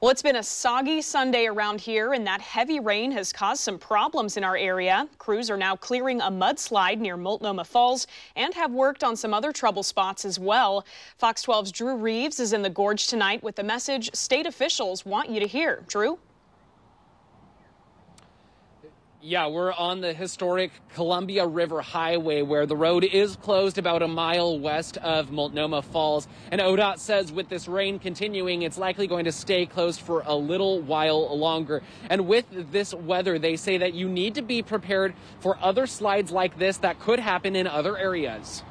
Well, it's been a soggy Sunday around here, and that heavy rain has caused some problems in our area. Crews are now clearing a mudslide near Multnomah Falls and have worked on some other trouble spots as well. Fox 12's Drew Reeves is in the gorge tonight with the message state officials want you to hear. Drew? Yeah, we're on the historic Columbia River Highway where the road is closed about a mile west of Multnomah Falls. And ODOT says with this rain continuing, it's likely going to stay closed for a little while longer. And with this weather, they say that you need to be prepared for other slides like this that could happen in other areas.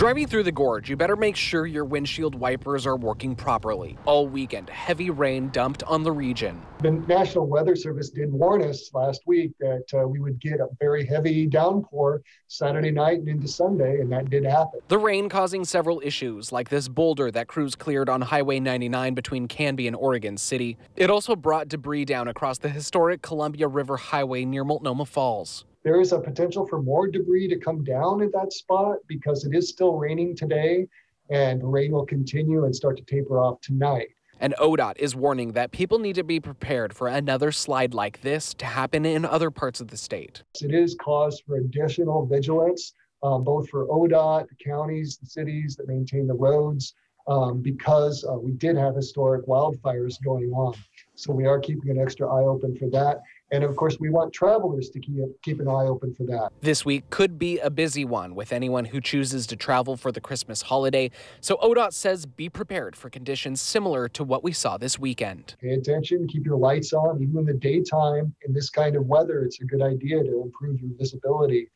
Driving through the gorge, you better make sure your windshield wipers are working properly. All weekend, heavy rain dumped on the region. The National Weather Service did warn us last week that uh, we would get a very heavy downpour Saturday night and into Sunday, and that did happen. The rain causing several issues, like this boulder that crews cleared on Highway 99 between Canby and Oregon City. It also brought debris down across the historic Columbia River Highway near Multnomah Falls there is a potential for more debris to come down at that spot because it is still raining today and rain will continue and start to taper off tonight. And ODOT is warning that people need to be prepared for another slide like this to happen in other parts of the state. It is cause for additional vigilance, um, both for ODOT, the counties, the cities that maintain the roads, um, because uh, we did have historic wildfires going on. So we are keeping an extra eye open for that. And of course, we want travelers to keep, keep an eye open for that. This week could be a busy one with anyone who chooses to travel for the Christmas holiday. So ODOT says be prepared for conditions similar to what we saw this weekend. Pay attention, keep your lights on. Even in the daytime, in this kind of weather, it's a good idea to improve your visibility.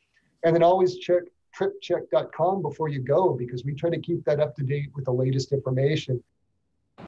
And then always check tripcheck.com before you go because we try to keep that up to date with the latest information.